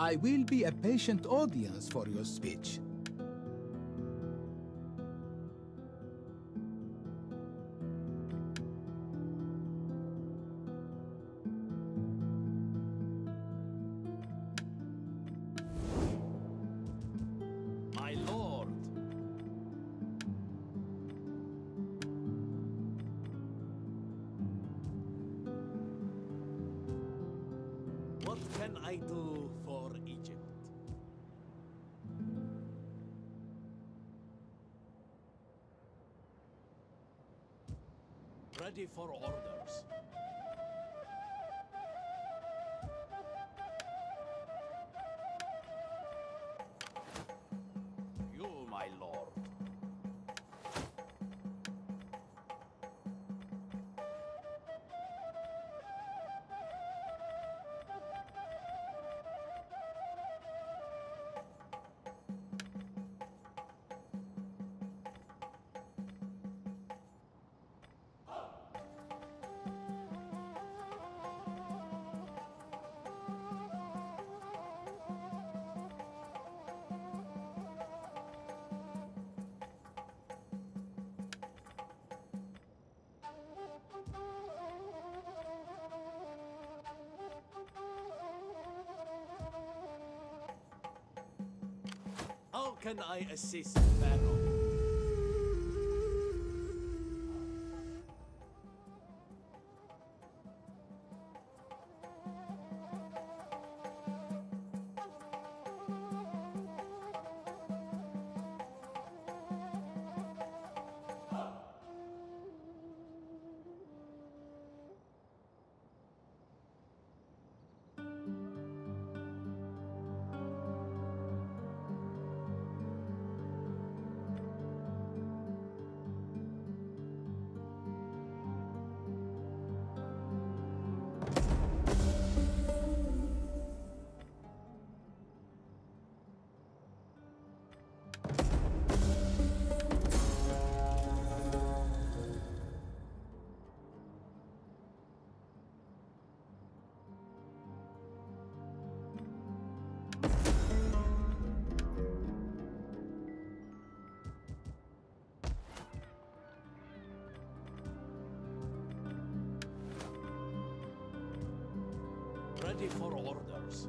I will be a patient audience for your speech. Can I assist Pharaoh? Orders.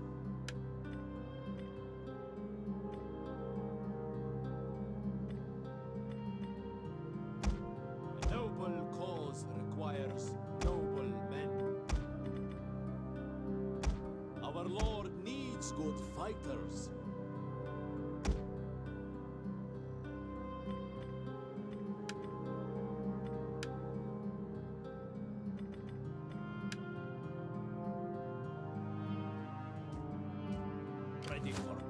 A noble cause requires noble men. Our Lord needs good fighters. Ready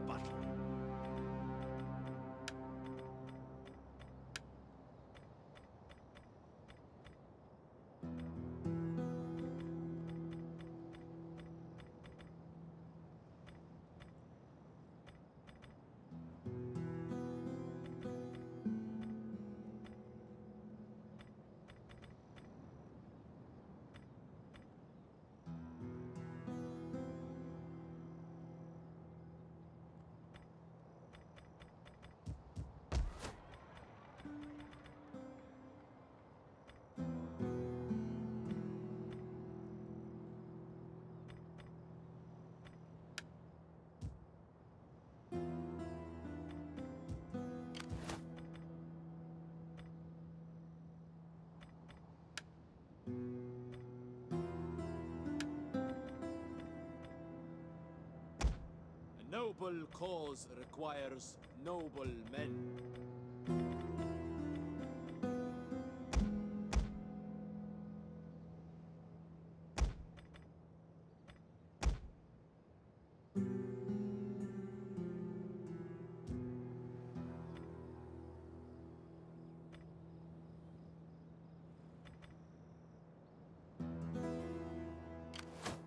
noble cause requires noble men.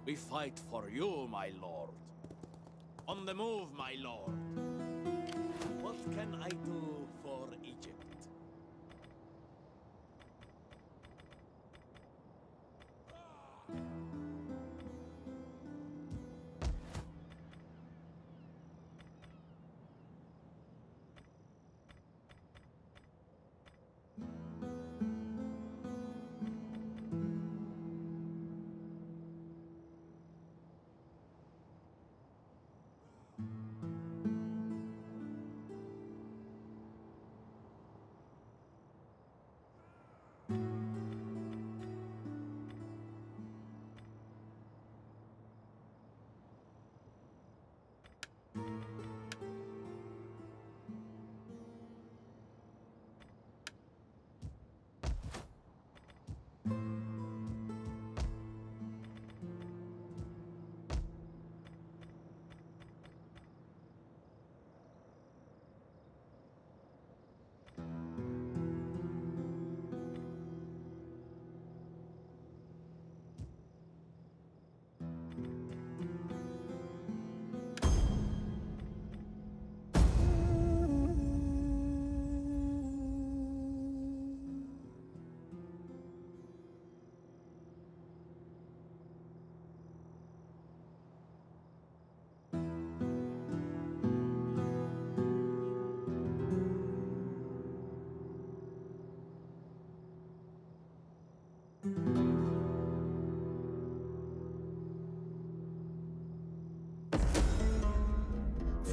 We fight for you, my lord. On the move, my lord. What can I do for Egypt?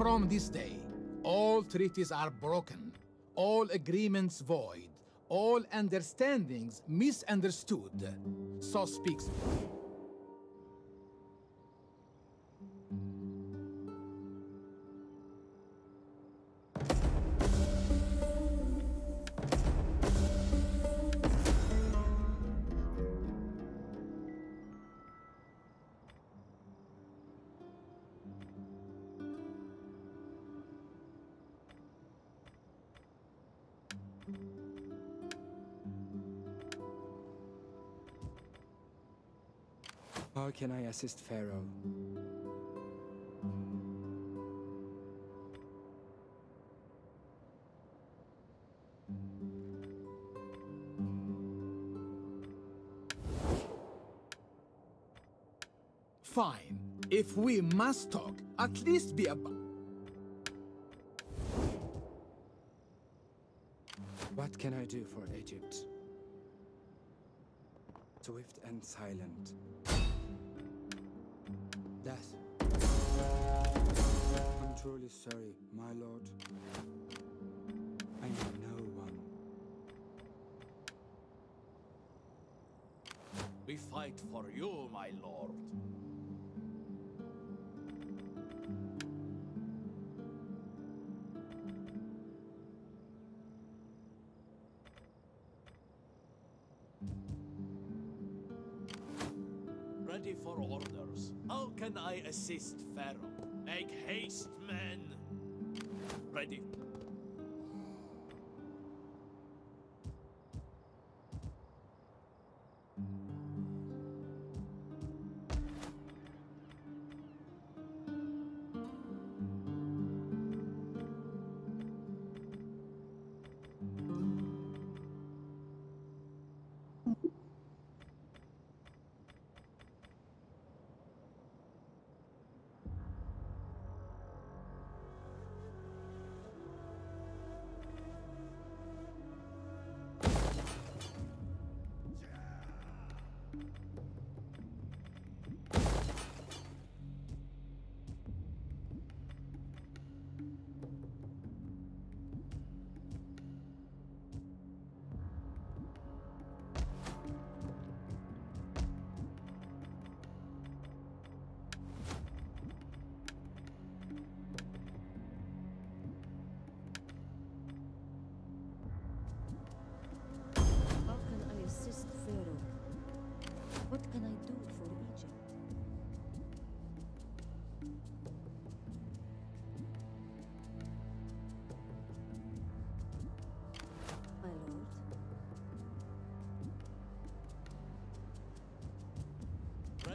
From this day, all treaties are broken, all agreements void, all understandings misunderstood. So speaks. Can I assist Pharaoh? Fine. If we must talk, at least be about. What can I do for Egypt? Swift and silent. Truly sorry, my lord. I know no one. We fight for you, my lord. Ready for orders. How can I assist Pharaoh? Make haste, men! Ready.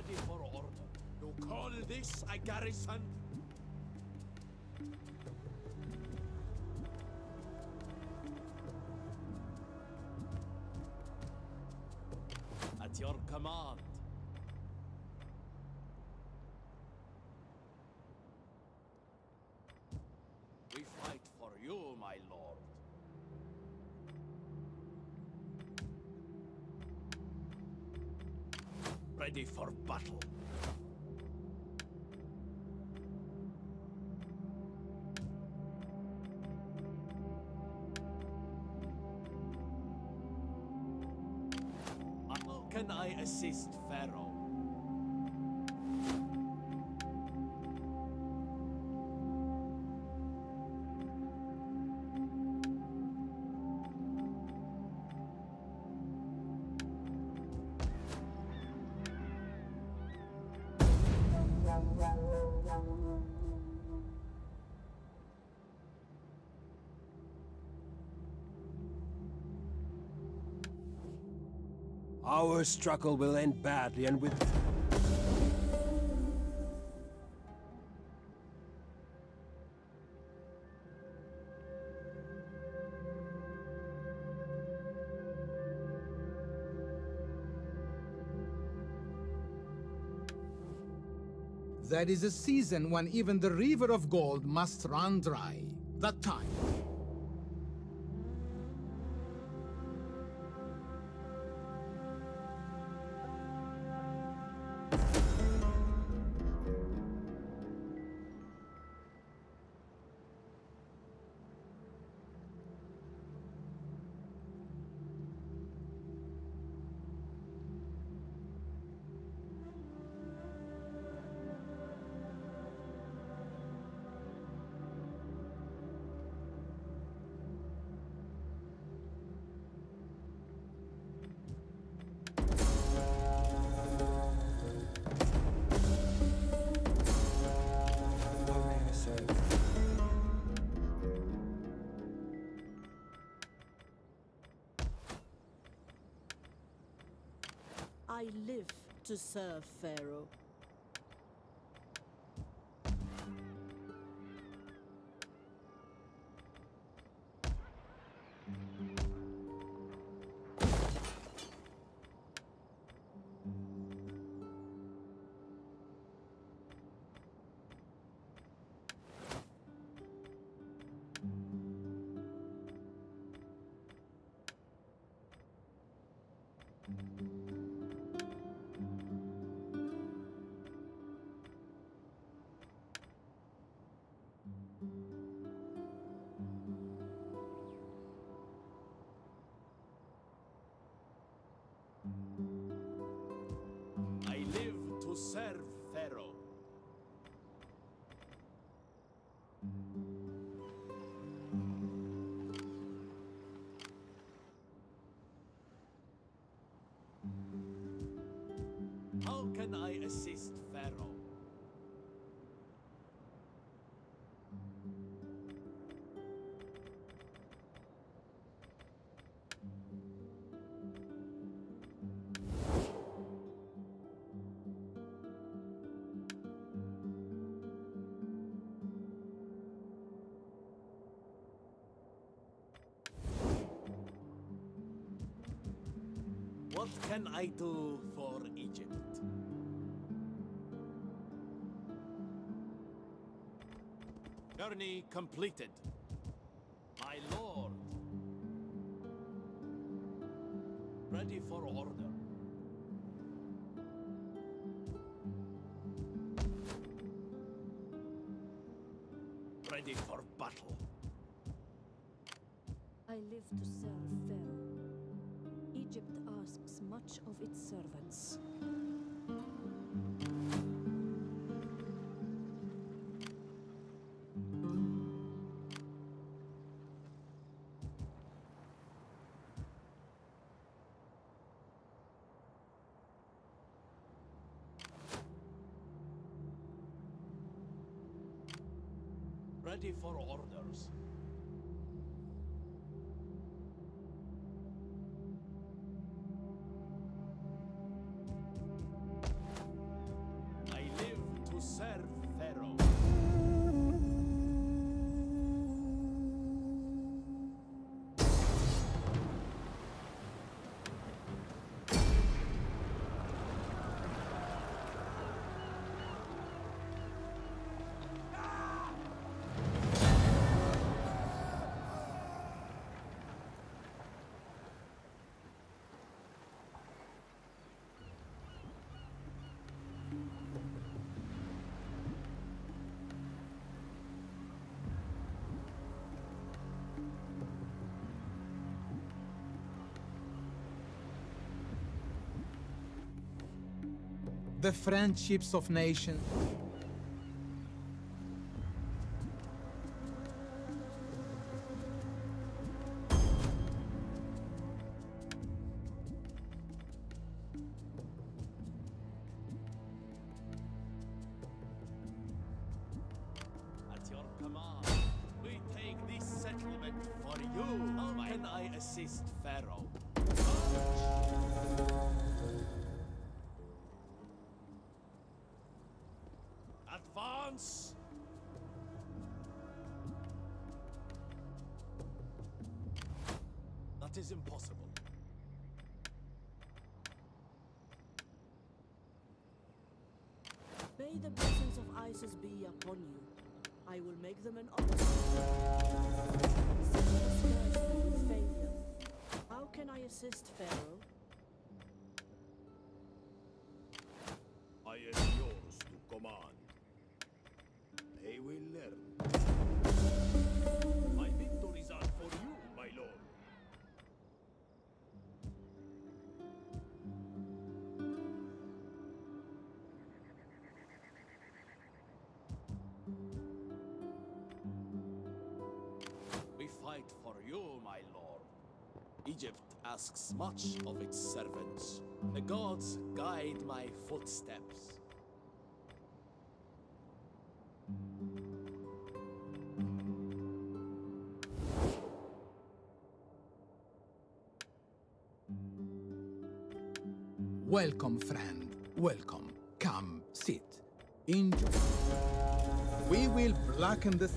Ready for order. You call this a garrison? Ready for battle. Our struggle will end badly and with... There is a season when even the river of gold must run dry. That time. I live to serve Pharaoh. Assist Pharaoh? What can I do for Egypt? Journey completed. My lord. Ready for order. Ready for battle. I live to serve Pharaoh. Egypt asks much of its servants. Ready for orders. The friendships of nations. May the blessings of Isis be upon you. I will make them an offer. Failure. How can I assist Pharaoh? Fight for you, my lord. Egypt asks much of its servants. The gods guide my footsteps. Welcome, friend. Welcome. Come, sit. Enjoy. We will blacken the...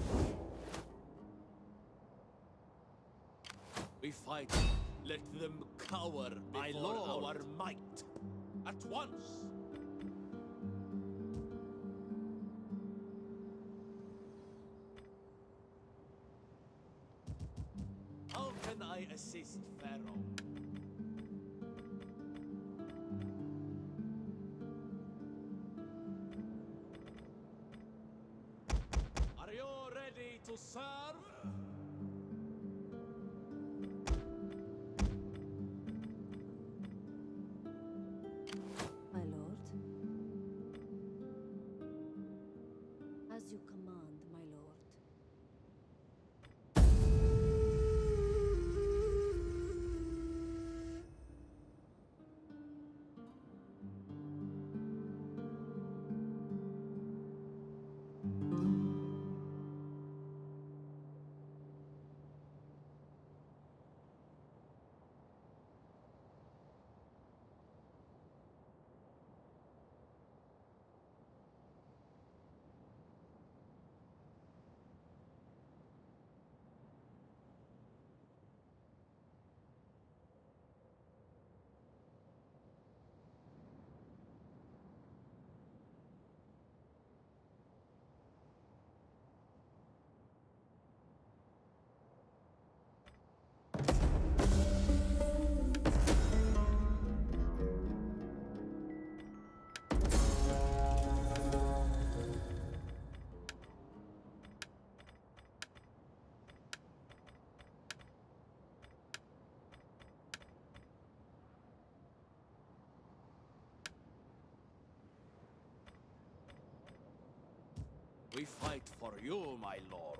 Let them cower lord. our might. At once. We fight for you, my lord.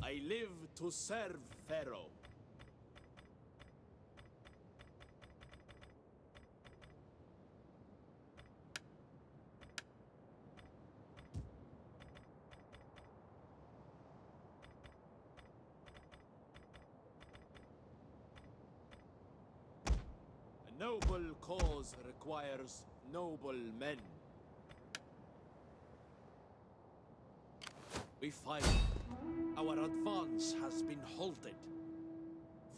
I live to serve Pharaoh. A noble cause requires noble men. We fight. Our advance has been halted.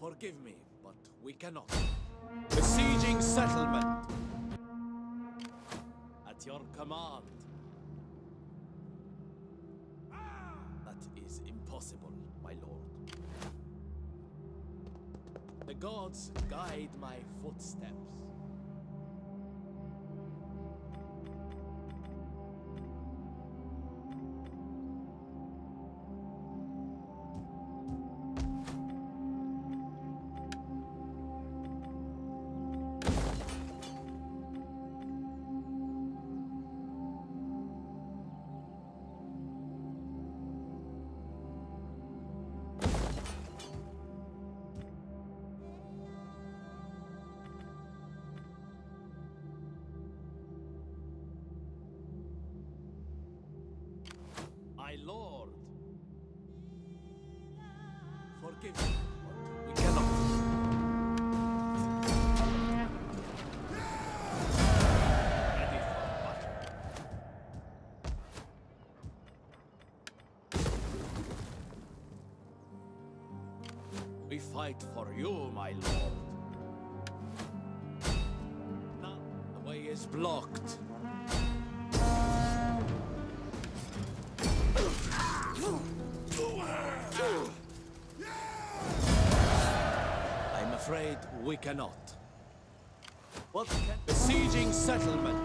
Forgive me, but we cannot. Besieging settlement. At your command. That is impossible, my lord. The gods guide my footsteps. Fight for you, my lord. Now the way is blocked. I'm afraid we cannot. What can... Besieging settlement.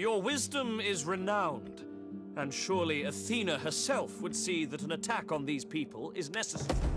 Your wisdom is renowned, and surely Athena herself would see that an attack on these people is necessary.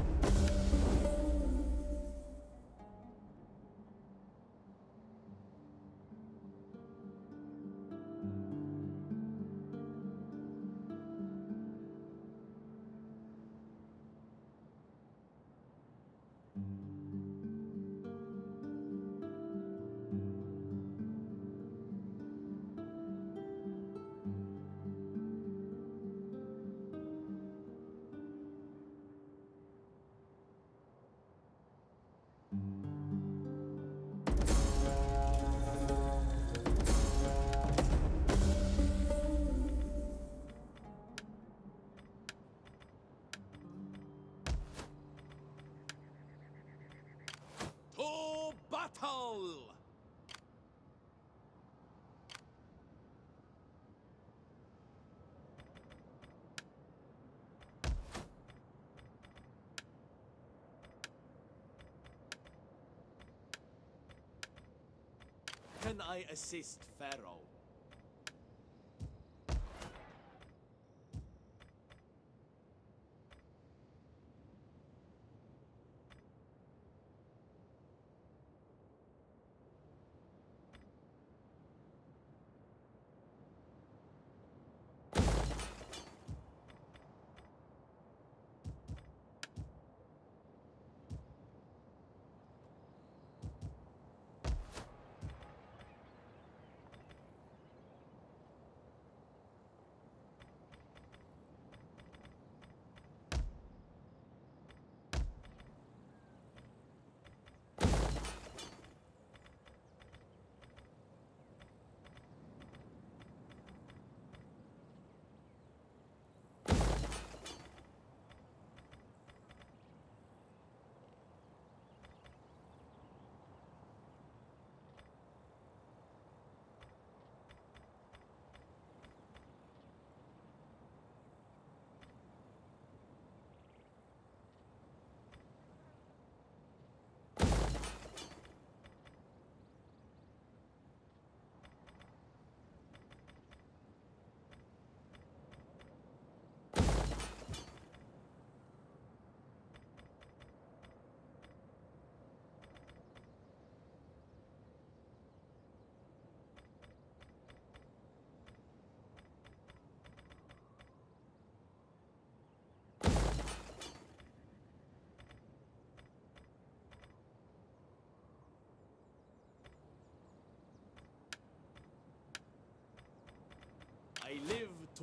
Can I assist Pharaoh?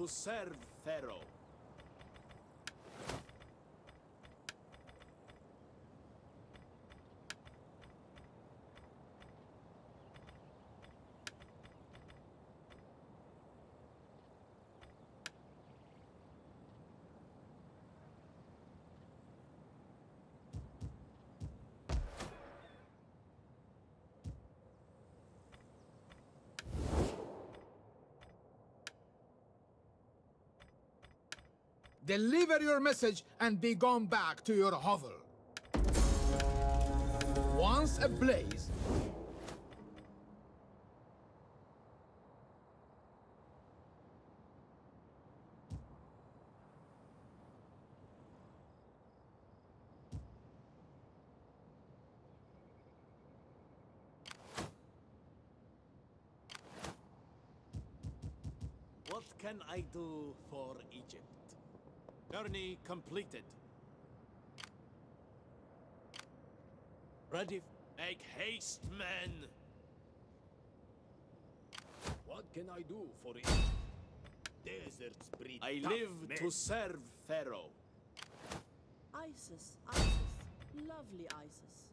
To serve Pharaoh. Deliver your message and be gone back to your hovel. Once ablaze, What can I do for Egypt? Journey completed. Ready? Make haste, men! What can I do for Egypt? Deserts breed I live men. to serve Pharaoh. Isis, Isis, lovely Isis.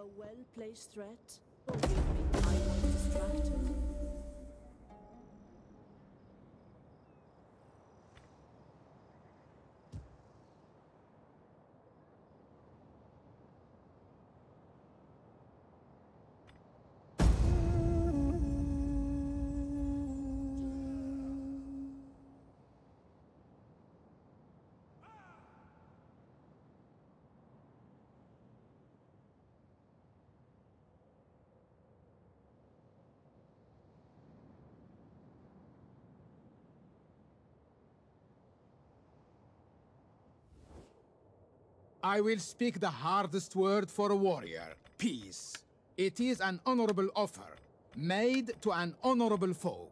A well-placed threat? Forgive me, I was distracted. I will speak the hardest word for a warrior peace. It is an honorable offer, made to an honorable foe.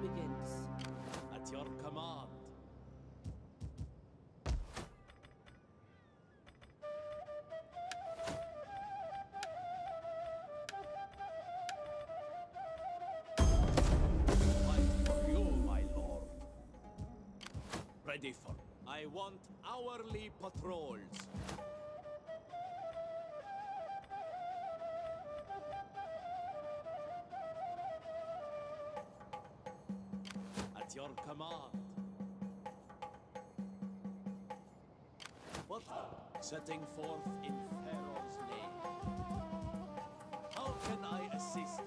Begins. At your command. Fight for you, my lord. Ready for. I want hourly patrols. Setting forth in Pharaoh's name. How can I assist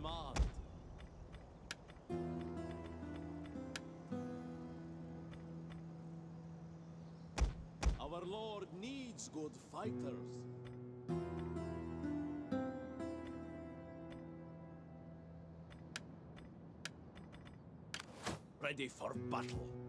command. Our Lord needs good fighters. Ready for battle.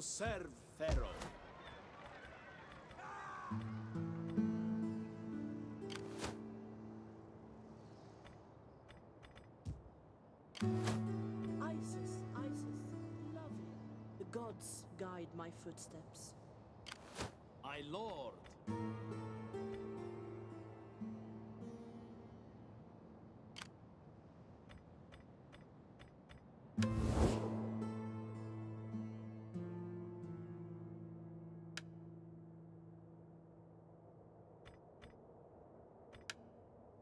Serve Pharaoh.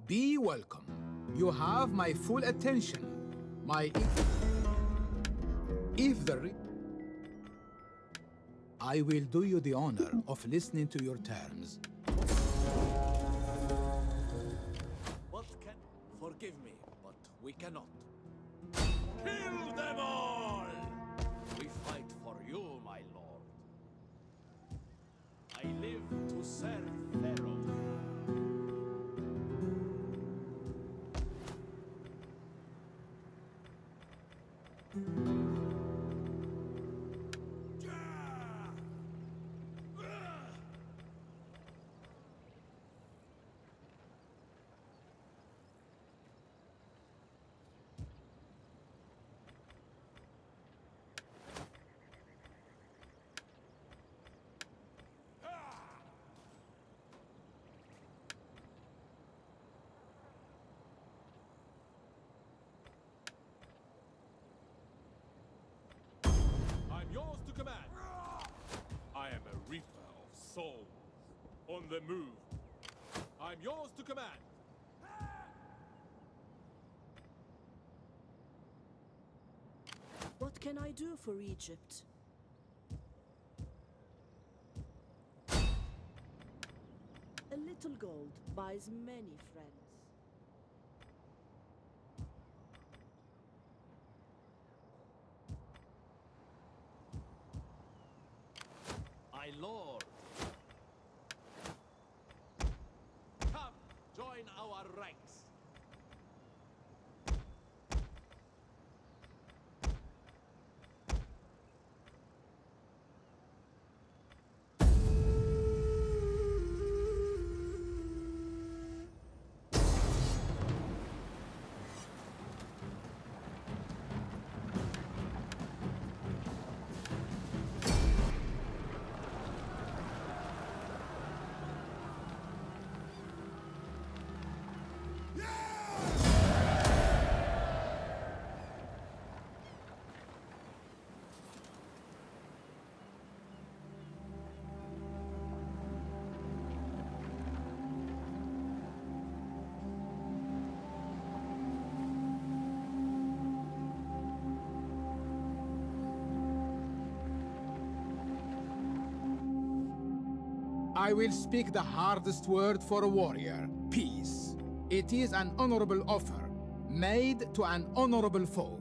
Be welcome. You have my full attention. My. If the. I will do you the honor of listening to your terms. Can I do for Egypt? A little gold buys many friends. I will speak the hardest word for a warrior peace. It is an honorable offer, made to an honorable foe.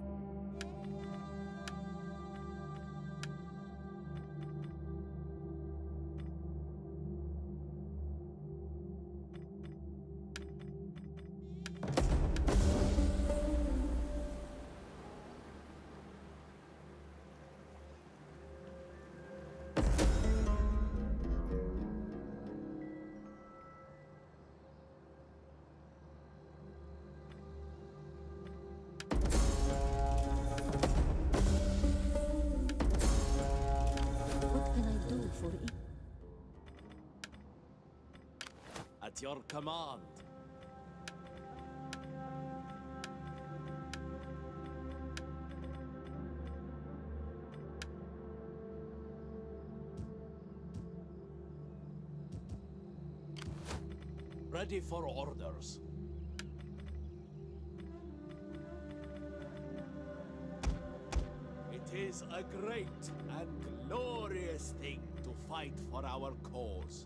At your command. Ready for orders. It is a great and glorious thing to fight for our cause.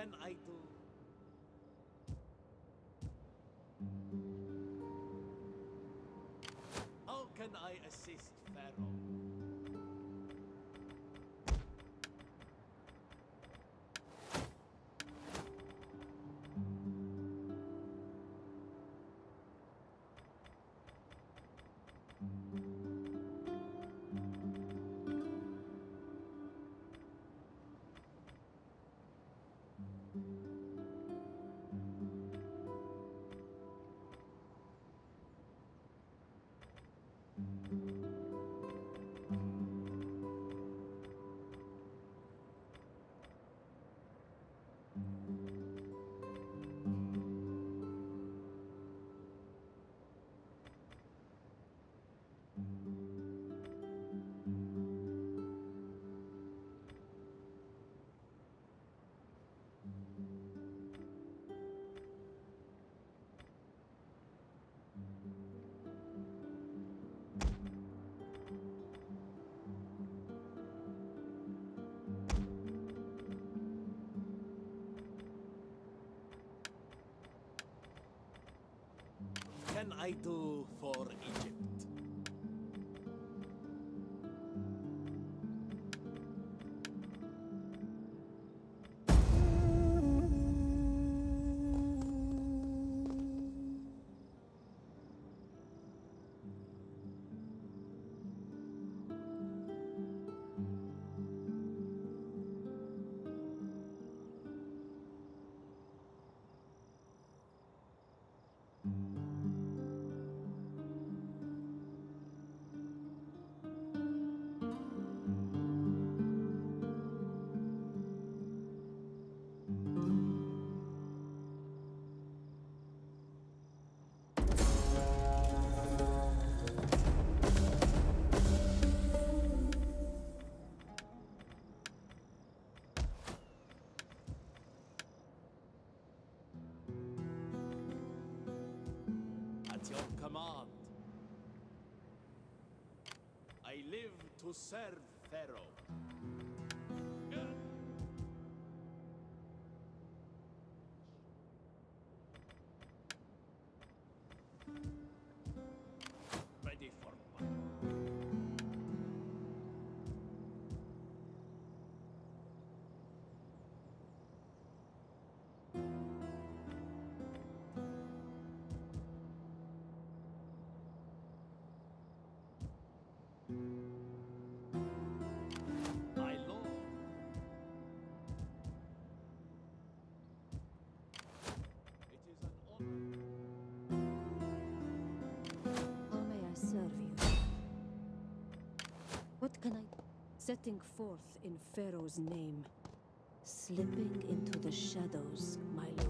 Can I do? Can I do for Egypt? At your command. I live to serve What can I... Setting forth in Pharaoh's name. Slipping into the shadows, my lord.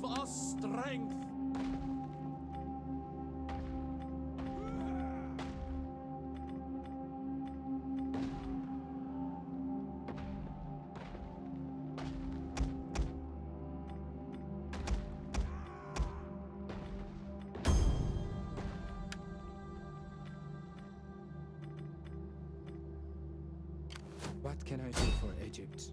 Give us strength. What can I do for Egypt?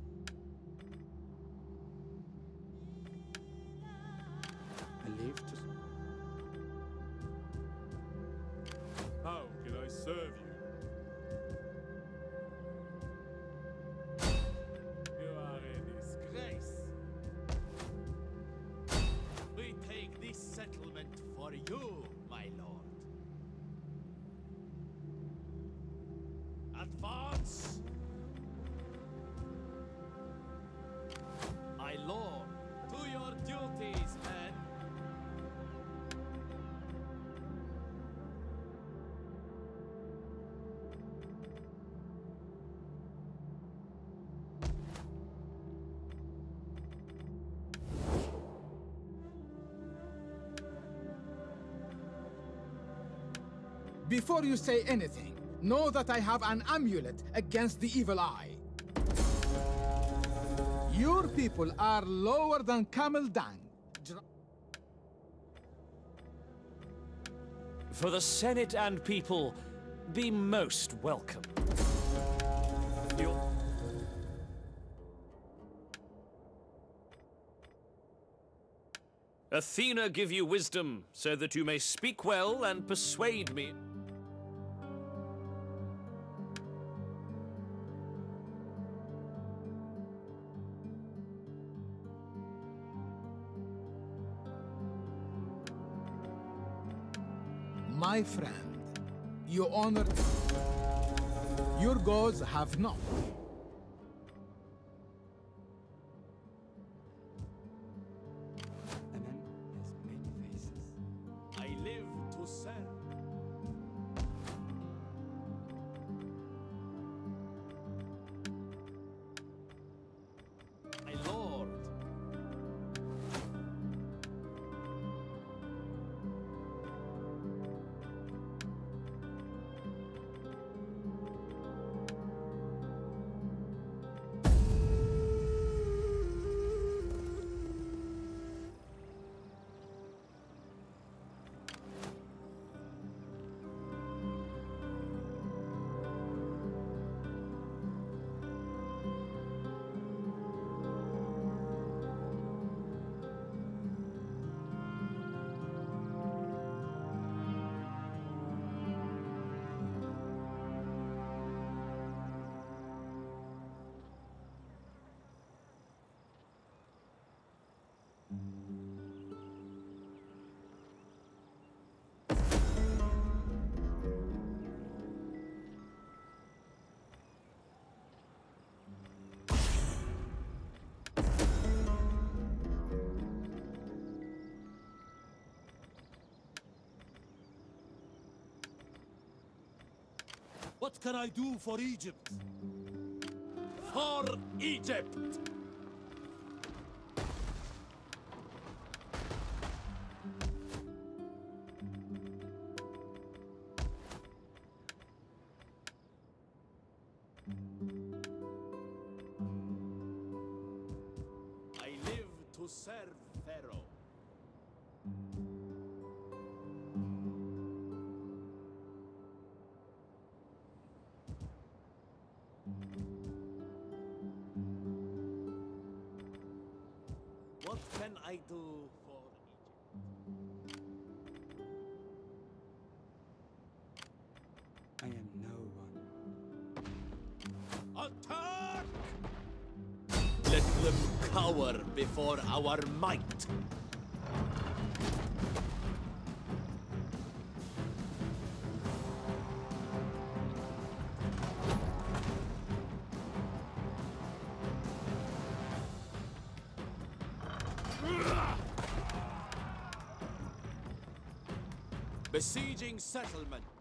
For Before you say anything, know that I have an amulet against the evil eye. Your people are lower than Camel Dang. For the Senate and people, be most welcome. Athena give you wisdom, so that you may speak well and persuade me. My friend, you honor. Your gods have not. What can I do for Egypt? for Egypt! Before our might. Besieging settlement.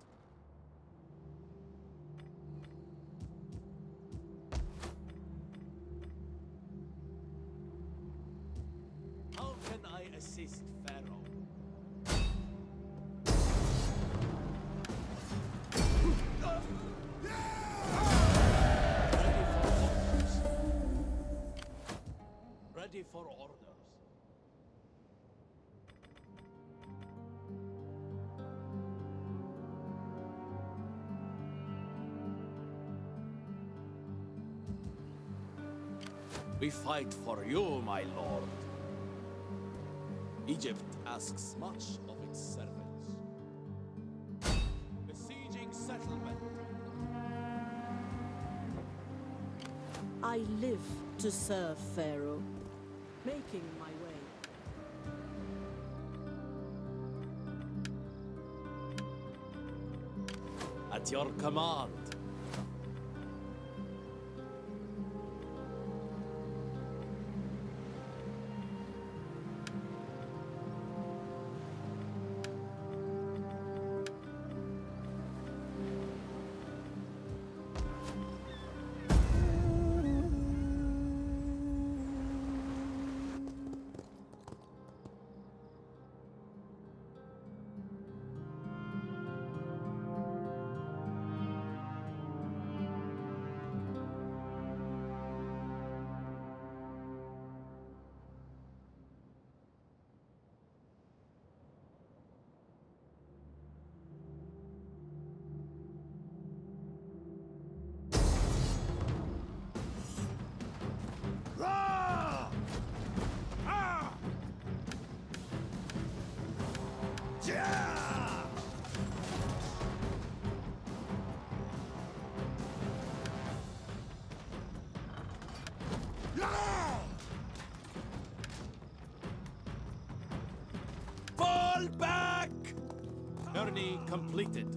Fight for you, my lord. Egypt asks much of its servants. Besieging settlement. I live to serve Pharaoh, making my way. At your command. Completed.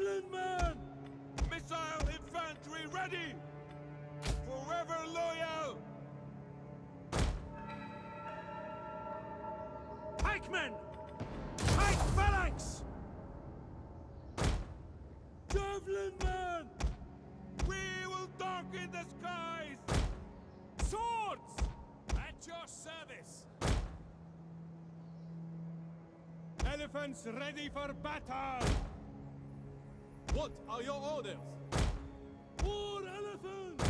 Javelin man! Missile infantry ready! Forever loyal! Pikemen! Pike phalanx! Javelin man! We will darken the skies! Swords! At your service! Elephants ready for battle! What are your orders? More elephants!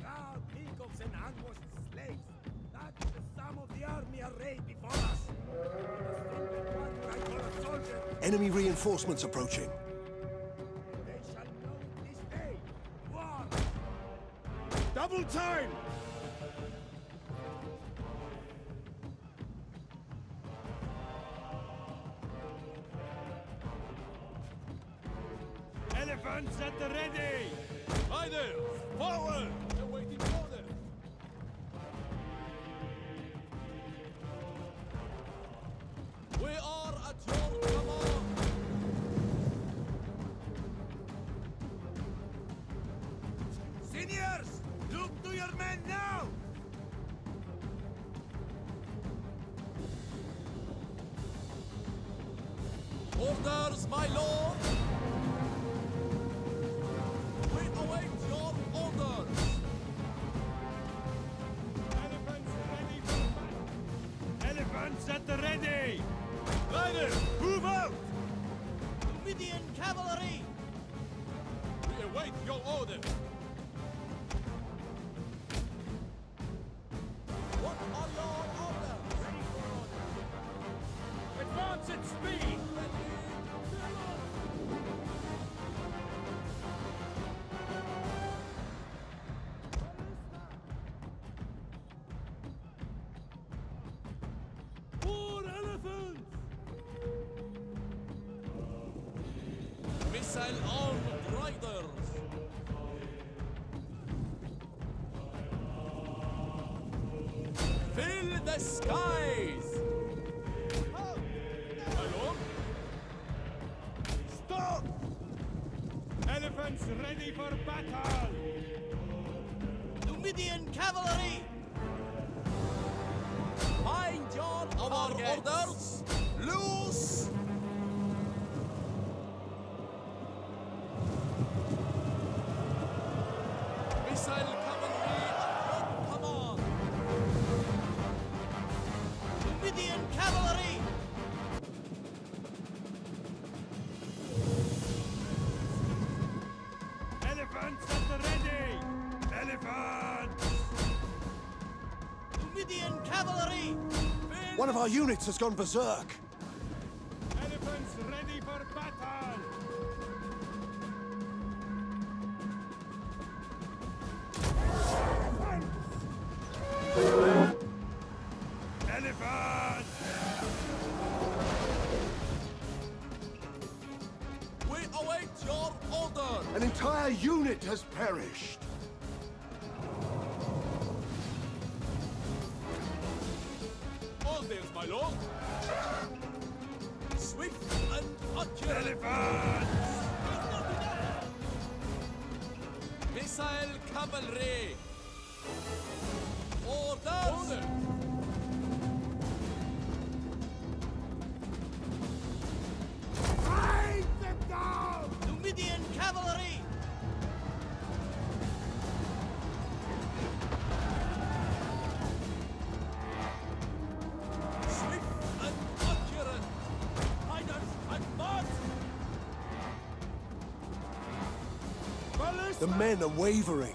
Proud peacocks and ambushed slaves. That's the sum of the army arrayed before us. Enemy reinforcements approaching. wait, you'll owe them. the sky. of our units has gone berserk. Mobile Cavalry! Orders! Order. Down. Numidian cavalry! men are wavering.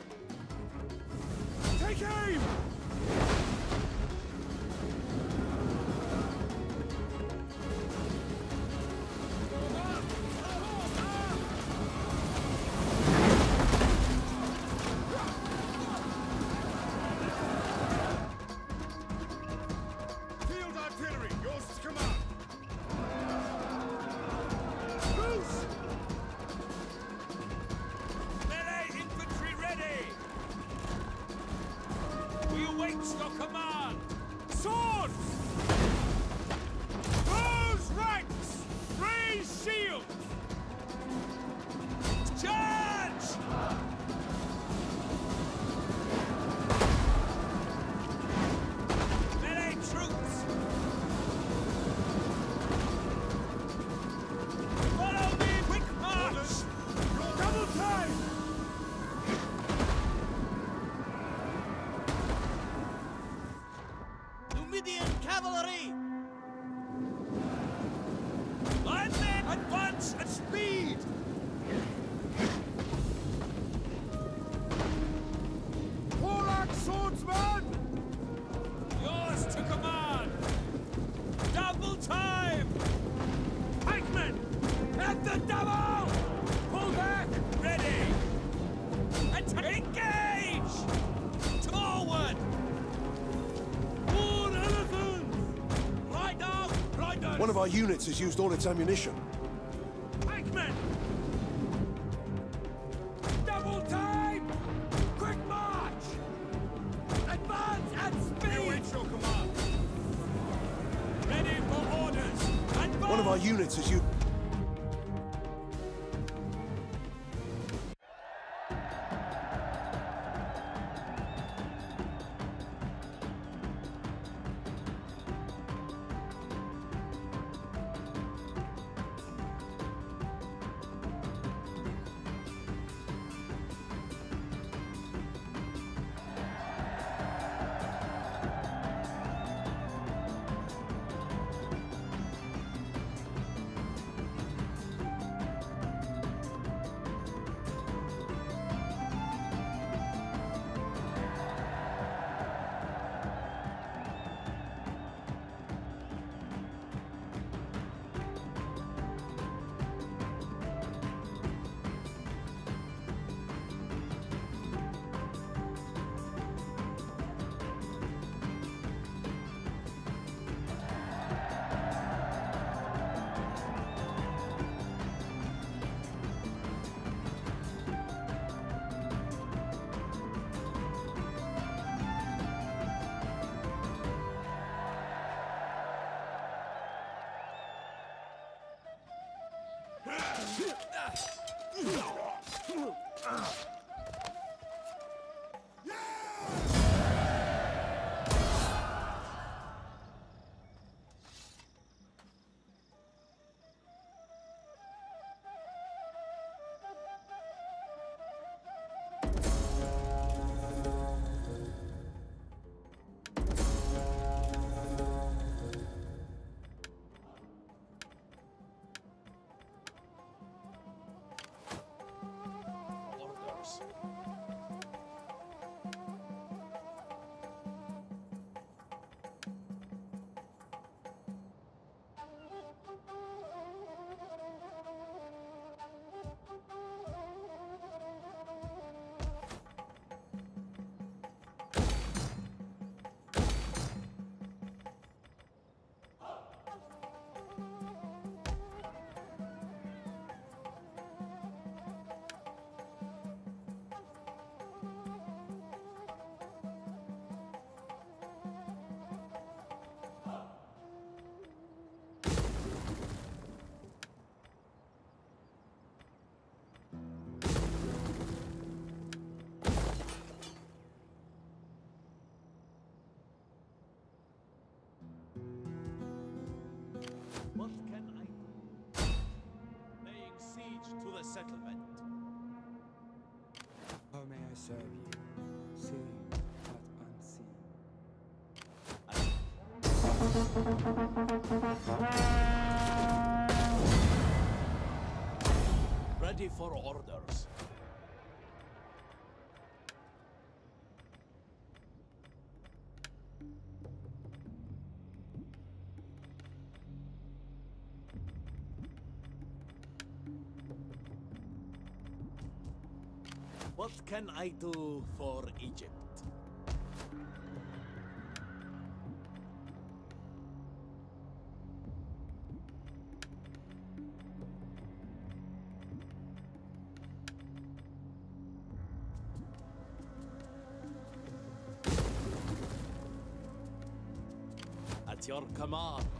What's your command? Swords! Close ranks! Raise shield! Charge! Our units has used all its ammunition. Orders. To the settlement. How may I serve you? Seeing but unseen. Ready for orders. Can I do for Egypt? At your command.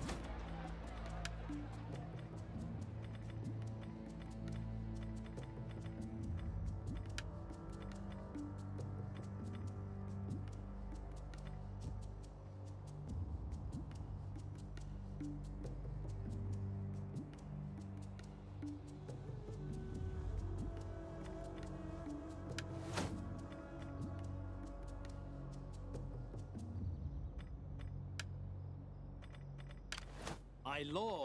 My lord,